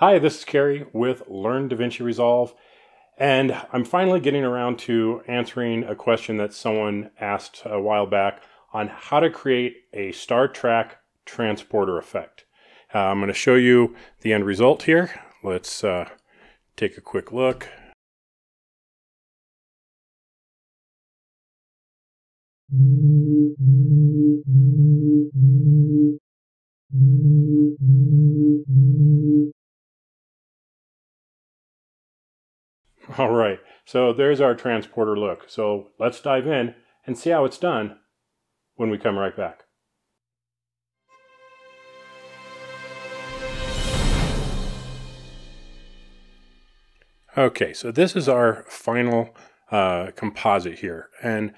Hi, this is Kerry with Learn DaVinci Resolve, and I'm finally getting around to answering a question that someone asked a while back on how to create a Star Trek transporter effect. Uh, I'm going to show you the end result here. Let's uh, take a quick look. All right, so there's our transporter look. So let's dive in and see how it's done when we come right back. Okay, so this is our final uh, composite here. And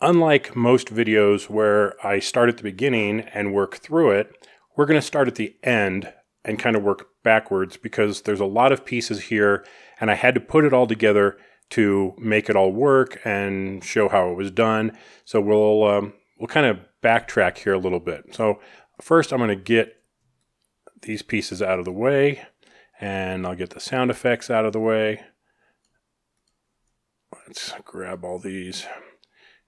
unlike most videos where I start at the beginning and work through it, we're going to start at the end and kind of work backwards because there's a lot of pieces here and I had to put it all together to make it all work and show how it was done. So we'll um, we'll kind of backtrack here a little bit. So first I'm going to get these pieces out of the way and I'll get the sound effects out of the way. Let's grab all these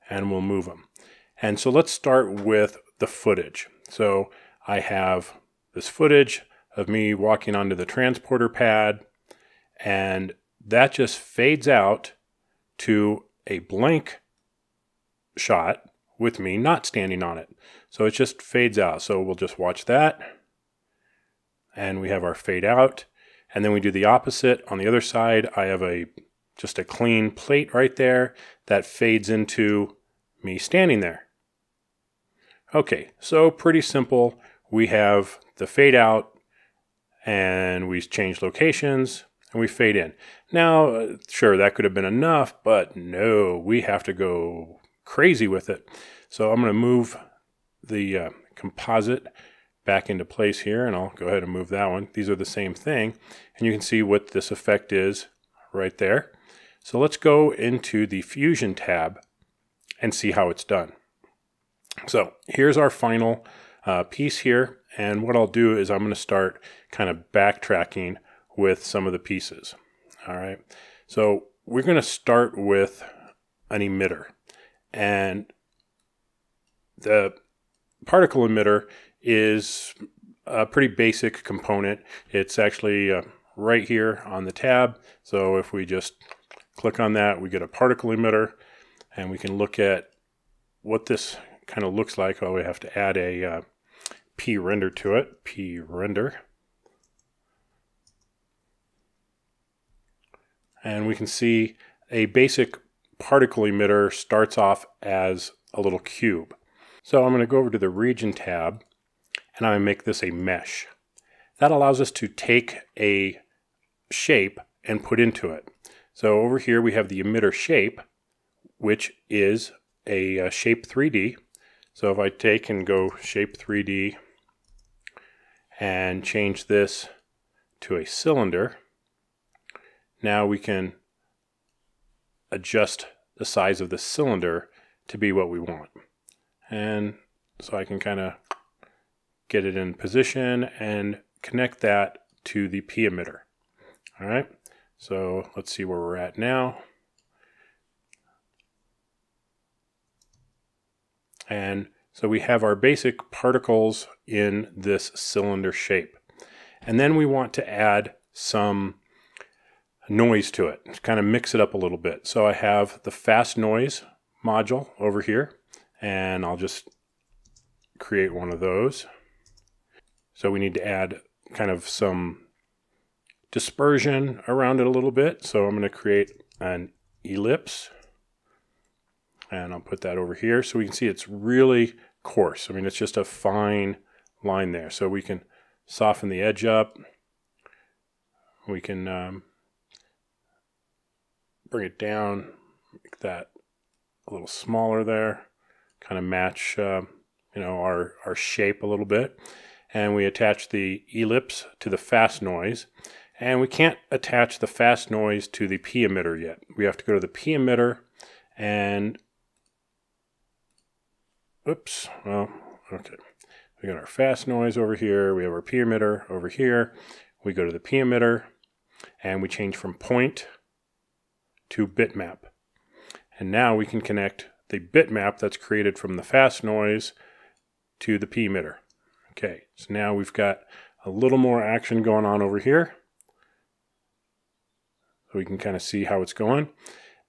and we'll move them. And so let's start with the footage. So I have this footage of me walking onto the transporter pad, and that just fades out to a blank shot with me not standing on it. So it just fades out. So we'll just watch that. And we have our fade out. And then we do the opposite. On the other side, I have a just a clean plate right there that fades into me standing there. Okay, so pretty simple. We have the fade out and we change locations and we fade in. Now, sure, that could have been enough, but no, we have to go crazy with it. So I'm going to move the uh, composite back into place here, and I'll go ahead and move that one. These are the same thing, and you can see what this effect is right there. So let's go into the Fusion tab and see how it's done. So here's our final uh, piece here. And what I'll do is I'm going to start kind of backtracking with some of the pieces. All right. So we're going to start with an emitter. And the particle emitter is a pretty basic component. It's actually uh, right here on the tab. So if we just click on that, we get a particle emitter and we can look at what this kind of looks like. Oh, we have to add a uh, P render to it, P render. And we can see a basic particle emitter starts off as a little cube. So I'm going to go over to the region tab and I'm going to make this a mesh. That allows us to take a shape and put into it. So over here we have the emitter shape, which is a, a shape 3D. So if I take and go shape 3D and change this to a cylinder, now we can adjust the size of the cylinder to be what we want. And so I can kind of get it in position and connect that to the P emitter. All right, so let's see where we're at now. And so we have our basic particles in this cylinder shape. And then we want to add some noise to it, to kind of mix it up a little bit. So I have the fast noise module over here, and I'll just create one of those. So we need to add kind of some dispersion around it a little bit. So I'm going to create an ellipse and I'll put that over here so we can see it's really coarse. I mean, it's just a fine line there. So we can soften the edge up. We can um, bring it down, make that a little smaller there, kind of match, uh, you know, our, our shape a little bit. And we attach the ellipse to the fast noise. And we can't attach the fast noise to the P emitter yet. We have to go to the P emitter and Oops. Well, okay. We got our fast noise over here. We have our P emitter over here. we go to the P emitter and we change from point to bitmap. And now we can connect the bitmap that's created from the fast noise to the P emitter. Okay, so now we've got a little more action going on over here. So we can kind of see how it's going.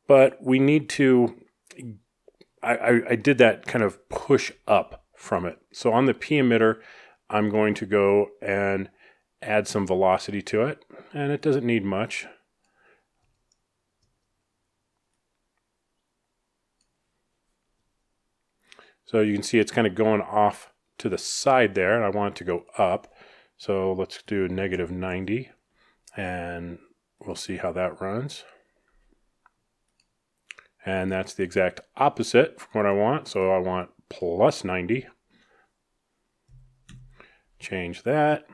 But we need to, I, I, I did that kind of push up from it. So on the P emitter, I'm going to go and add some velocity to it. And it doesn't need much. So you can see it's kind of going off to the side there, and I want it to go up. So let's do negative 90, and we'll see how that runs. And that's the exact opposite from what I want. So I want plus 90. Change that,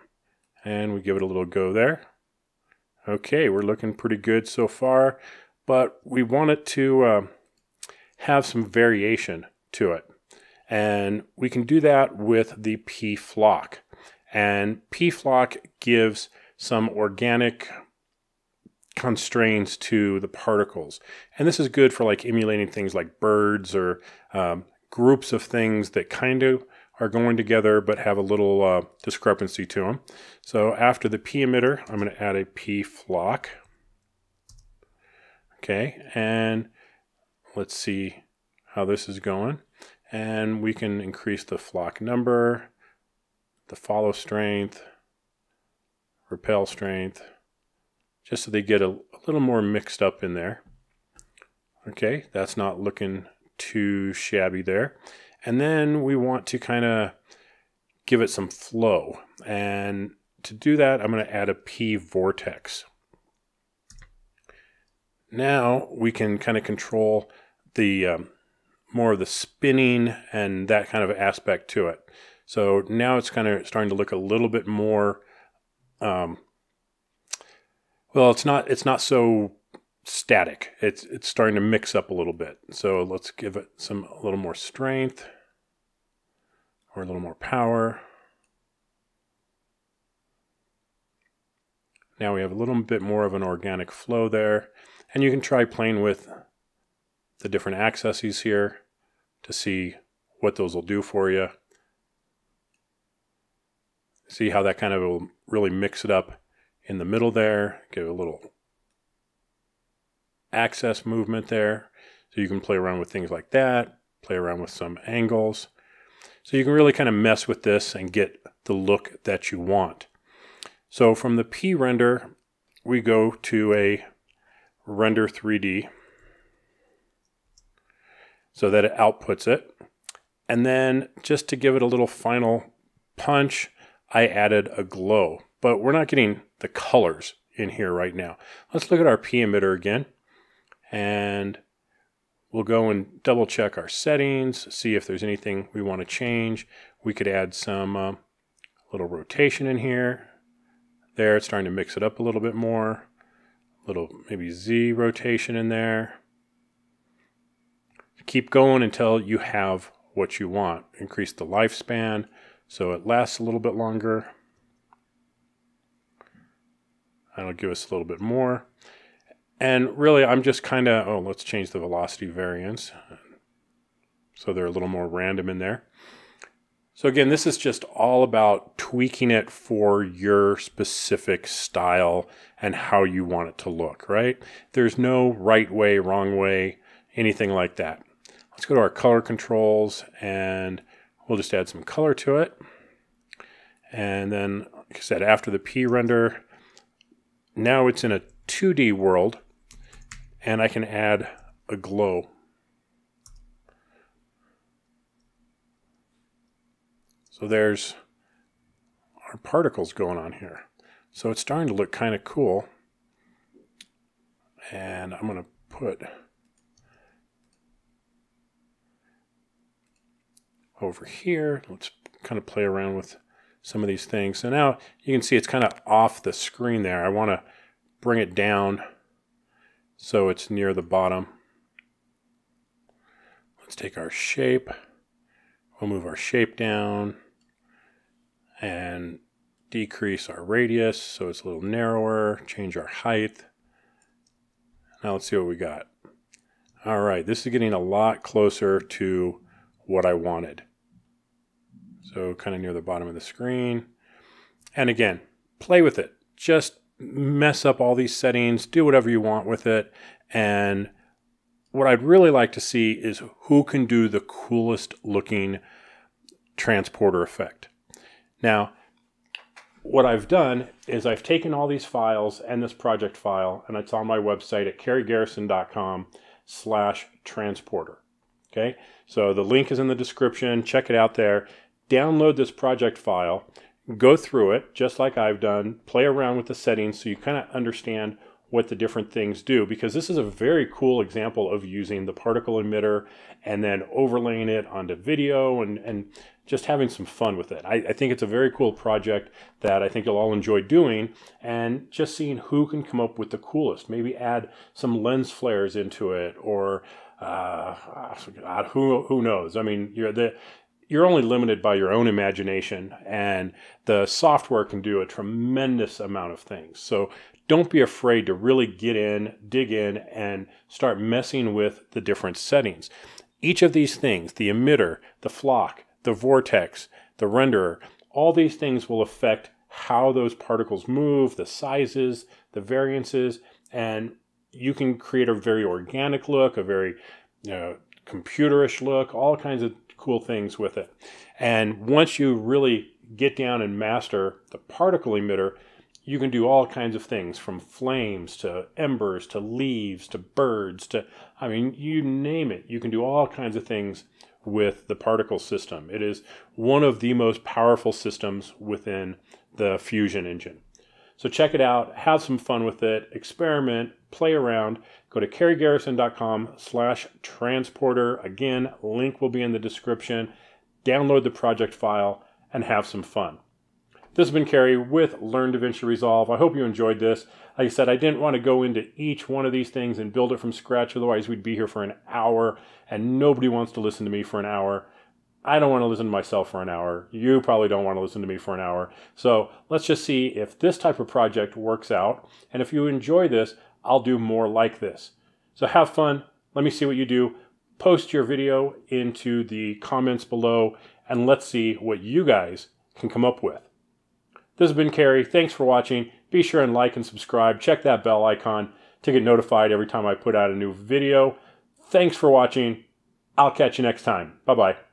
and we give it a little go there. Okay, we're looking pretty good so far, but we want it to uh, have some variation to it. And we can do that with the P flock. And P flock gives some organic constraints to the particles. And this is good for like emulating things like birds or um, groups of things that kind of are going together but have a little uh, discrepancy to them. So after the P emitter, I'm going to add a P flock. Okay, and let's see how this is going and we can increase the flock number, the follow strength, repel strength, just so they get a, a little more mixed up in there. Okay, that's not looking too shabby there. And then we want to kind of give it some flow. And to do that, I'm going to add a P vortex. Now we can kind of control the um, more of the spinning and that kind of aspect to it. So now it's kind of starting to look a little bit more. Um, well, it's not it's not so static. It's it's starting to mix up a little bit. So let's give it some a little more strength or a little more power. Now we have a little bit more of an organic flow there. And you can try playing with the different accesses here to see what those will do for you. See how that kind of will really mix it up in the middle there, give a little access movement there. So you can play around with things like that, play around with some angles. So you can really kind of mess with this and get the look that you want. So from the P render, we go to a render 3D so that it outputs it. And then just to give it a little final punch, I added a glow. But we're not getting the colors in here right now. Let's look at our P emitter again. And we'll go and double check our settings, see if there's anything we want to change. We could add some uh, little rotation in here. There, it's starting to mix it up a little bit more. A little maybe Z rotation in there keep going until you have what you want. Increase the lifespan so it lasts a little bit longer. That'll give us a little bit more. And really, I'm just kind of, oh, let's change the velocity variance. So they're a little more random in there. So again, this is just all about tweaking it for your specific style and how you want it to look, right? There's no right way, wrong way, anything like that. Let's go to our color controls and we'll just add some color to it. And then, like I said, after the P render, now it's in a 2D world and I can add a glow. So there's our particles going on here. So it's starting to look kind of cool. And I'm going to put over here. Let's kind of play around with some of these things. So now you can see it's kind of off the screen there. I want to bring it down so it's near the bottom. Let's take our shape. We'll move our shape down and decrease our radius so it's a little narrower, change our height. Now let's see what we got. All right, this is getting a lot closer to what I wanted. So kind of near the bottom of the screen. And again, play with it. Just mess up all these settings, do whatever you want with it. And what I'd really like to see is who can do the coolest looking transporter effect. Now, what I've done is I've taken all these files and this project file, and it's on my website at kerrygarrison.com slash transporter. Okay, so the link is in the description. Check it out there. Download this project file, go through it just like I've done, play around with the settings so you kind of understand what the different things do because this is a very cool example of using the particle emitter and then overlaying it onto video and, and just having some fun with it. I, I, think it's a very cool project that I think you'll all enjoy doing and just seeing who can come up with the coolest. Maybe add some lens flares into it or uh, who, who knows? I mean, you're the, you're only limited by your own imagination and the software can do a tremendous amount of things. So don't be afraid to really get in, dig in, and start messing with the different settings. Each of these things, the emitter, the flock, the vortex, the renderer, all these things will affect how those particles move, the sizes, the variances, and you can create a very organic look, a very you know, computerish look, all kinds of cool things with it. And once you really get down and master the particle emitter, you can do all kinds of things from flames to embers to leaves to birds to, I mean, you name it. You can do all kinds of things with the particle system. It is one of the most powerful systems within the Fusion engine. So check it out, have some fun with it, experiment, play around. Go to kerrygarrison.com slash transporter. Again, link will be in the description. Download the project file and have some fun. This has been Kerry with Learn DaVinci Resolve. I hope you enjoyed this. Like I said, I didn't want to go into each one of these things and build it from scratch. Otherwise, we'd be here for an hour, and nobody wants to listen to me for an hour. I don't want to listen to myself for an hour. You probably don't want to listen to me for an hour. So let's just see if this type of project works out. And if you enjoy this, I'll do more like this. So have fun. Let me see what you do. Post your video into the comments below, and let's see what you guys can come up with. This has been Kerry. Thanks for watching. Be sure and like and subscribe. Check that bell icon to get notified every time I put out a new video. Thanks for watching. I'll catch you next time. Bye bye.